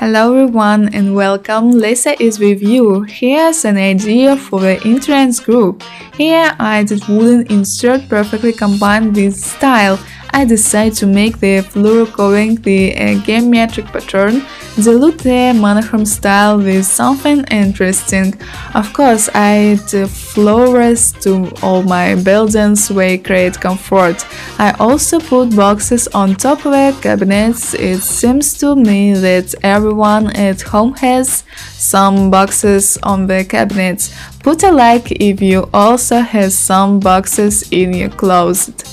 Hello everyone and welcome, Lisa is with you. Here's an idea for the entrance group. Here I did wooden insert perfectly combined with style. I decided to make the floor covering the uh, geometric pattern, the monochrome style with something interesting. Of course, I add flowers to all my buildings where create comfort. I also put boxes on top of the cabinets. It seems to me that everyone at home has some boxes on the cabinets. Put a like if you also have some boxes in your closet.